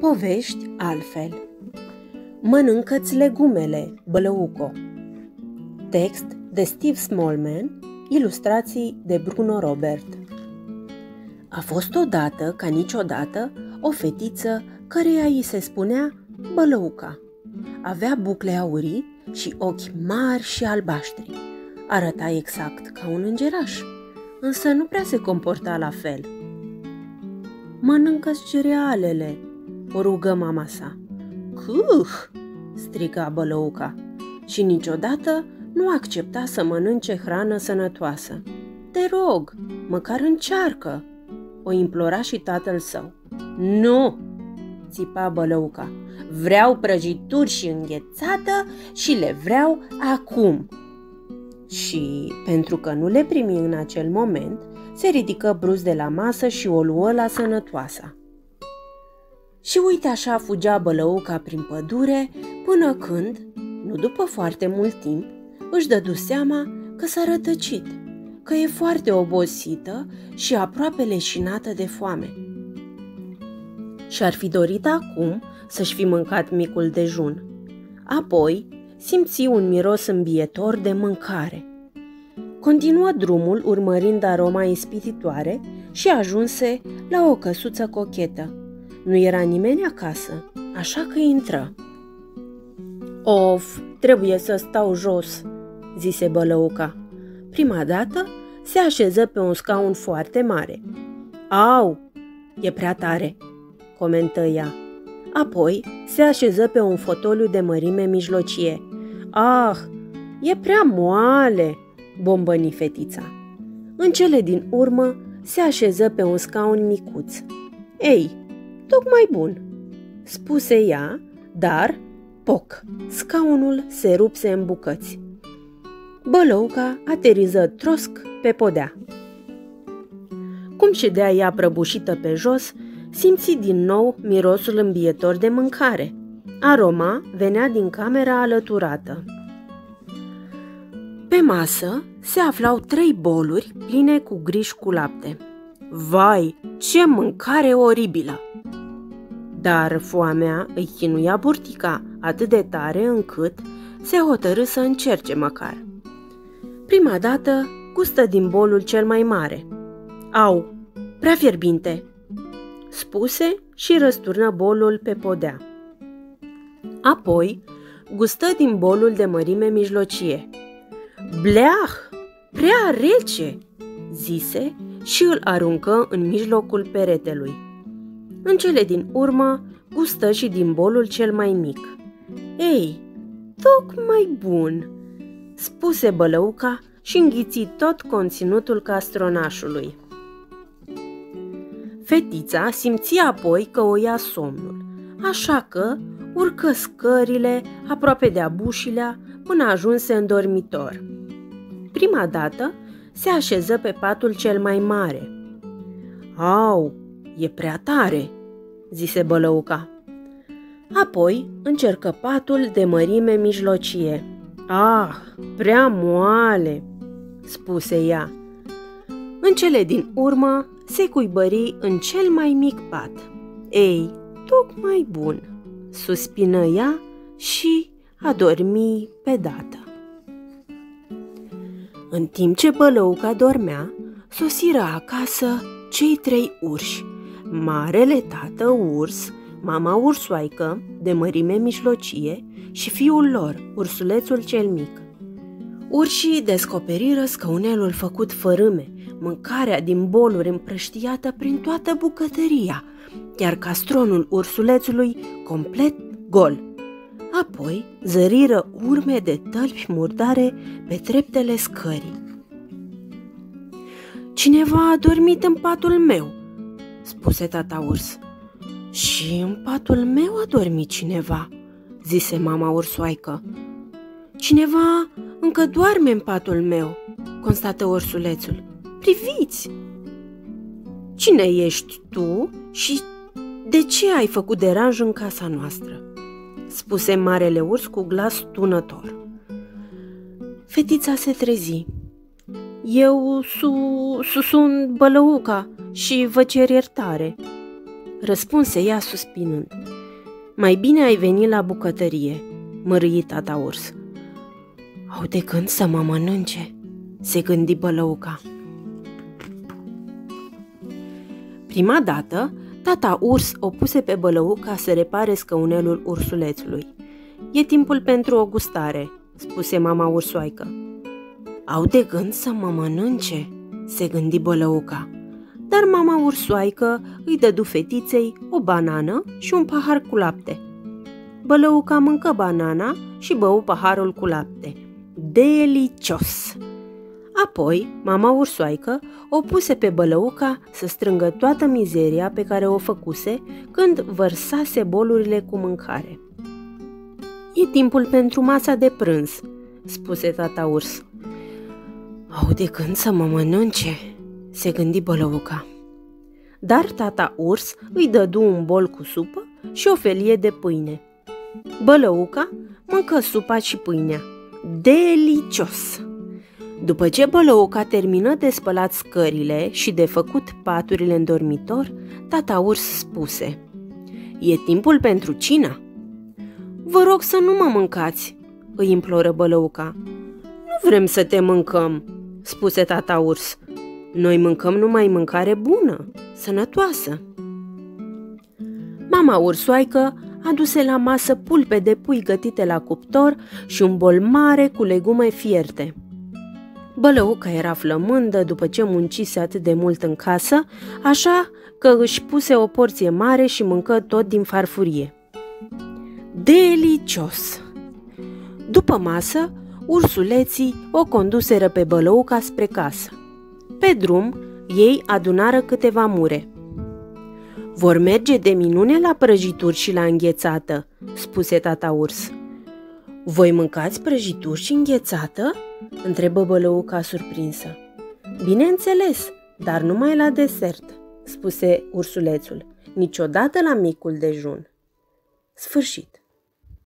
Povești altfel Mănâncă-ți legumele, Bălăuco Text de Steve Smallman, ilustrații de Bruno Robert A fost odată, ca niciodată, o fetiță căreia îi se spunea Bălăuca. Avea bucle aurii și ochi mari și albaștri. Arăta exact ca un îngeraș, însă nu prea se comporta la fel. Mănâncă cerealele, o rugă mama sa. Cuh! striga bălăuca și niciodată nu accepta să mănânce hrană sănătoasă. Te rog, măcar încearcă, o implora și tatăl său. Nu, țipa bălăuca, vreau prăjituri și înghețată și le vreau acum. Și, pentru că nu le primi în acel moment, se ridică brusc de la masă și o luă la sănătoasa. Și uite așa fugea bălăuca prin pădure până când, nu după foarte mult timp, își dădu seama că s-a rătăcit, că e foarte obosită și aproape leșinată de foame. Și-ar fi dorit acum să-și fi mâncat micul dejun. Apoi simți un miros îmbietor de mâncare. Continuă drumul urmărind aroma ispititoare și ajunse la o căsuță cochetă. Nu era nimeni acasă, așa că intră. Of, trebuie să stau jos, zise bălăuca. Prima dată se așeză pe un scaun foarte mare. Au, e prea tare, comentă ea. Apoi se așeză pe un fotoliu de mărime mijlocie. Ah, e prea moale, bombăni fetița. În cele din urmă se așeză pe un scaun micuț. Ei, tocmai bun, spuse ea, dar, poc, scaunul se rupse în bucăți. Bălăuca ateriză trosc pe podea. Cum ședea ea prăbușită pe jos, simți din nou mirosul îmbietor de mâncare. Aroma venea din camera alăturată. Pe masă se aflau trei boluri pline cu griș cu lapte. Vai, ce mâncare oribilă! Dar foamea îi chinuia burtica atât de tare încât se hotărâ să încerce măcar. Prima dată gustă din bolul cel mai mare. Au, prea fierbinte, spuse și răsturnă bolul pe podea. Apoi gustă din bolul de mărime mijlocie. Bleah, prea rece, zise și îl aruncă în mijlocul peretelui. În cele din urmă gustă și din bolul cel mai mic. Ei, tocmai bun, spuse bălăuca și înghiți tot conținutul castronașului. Fetița simți apoi că o ia somnul, așa că urcă scările aproape de abușilea până ajunse în dormitor. Prima dată se așeză pe patul cel mai mare. Au, e prea tare, zise bălăuca. Apoi încercă patul de mărime mijlocie. Ah, prea moale, spuse ea. În cele din urmă se cuibări în cel mai mic pat. Ei, tocmai bun, suspină ea și a dormi pe dată. În timp ce bălăuca dormea, sosiră acasă cei trei urși, marele tată urs, mama ursoaică, de mărime mijlocie, și fiul lor, ursulețul cel mic. Urșii descoperiră scăunelul făcut fărâme, mâncarea din boluri împrăștiată prin toată bucătăria, iar castronul ursulețului complet gol. Apoi zăriră urme de tălpi murdare pe treptele scării. Cineva a dormit în patul meu, spuse tata urs. Și în patul meu a dormit cineva, zise mama ursoaică. Cineva încă doarme în patul meu, constată ursulețul. Priviți! Cine ești tu și de ce ai făcut deranj în casa noastră? Spuse marele urs cu glas tunător. Fetița se trezi. Eu su, su, sunt bălăuca și vă cer iertare, răspunse ea suspinând. Mai bine ai venit la bucătărie, mărâi tata urs. Au de când să mă mănânce, se gândi bălăuca. Prima dată, tata urs o puse pe bălăuca să repare scăunelul ursulețului. E timpul pentru o gustare, spuse mama ursoaică. Au de gând să mă mănânce, se gândi bălăuca. Dar mama ursoaică îi dădu fetiței o banană și un pahar cu lapte. Bălăuca mâncă banana și bău paharul cu lapte. Delicios! Apoi, mama ursoaică o puse pe bălăuca să strângă toată mizeria pe care o făcuse când vărsase bolurile cu mâncare. E timpul pentru masa de prânz, spuse tata urs. Au de când să mă mănânce, se gândi bălăuca. Dar tata urs îi dădu un bol cu supă și o felie de pâine. Bălăuca mâncă supa și pâinea. Delicios! După ce bălăuca termină de spălat scările și de făcut paturile în dormitor, tata urs spuse E timpul pentru cina. Vă rog să nu mă mâncați, îi imploră bălăuca. Nu vrem să te mâncăm, spuse tata urs. Noi mâncăm numai mâncare bună, sănătoasă. Mama ursoaică aduse la masă pulpe de pui gătite la cuptor și un bol mare cu legume fierte. Bălăuca era flămândă după ce muncise atât de mult în casă, așa că își puse o porție mare și mâncă tot din farfurie. Delicios! După masă, ursuleții o conduseră pe bălăuca spre casă. Pe drum, ei adunară câteva mure. Vor merge de minune la prăjituri și la înghețată, spuse tata urs. Voi mâncați prăjituri și înghețată? Întrebă bălăuca surprinsă. Bineînțeles, dar numai la desert, spuse ursulețul, niciodată la micul dejun. Sfârșit.